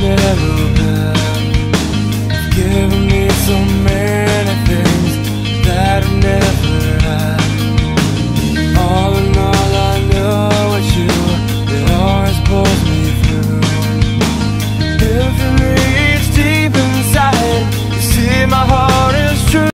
narrow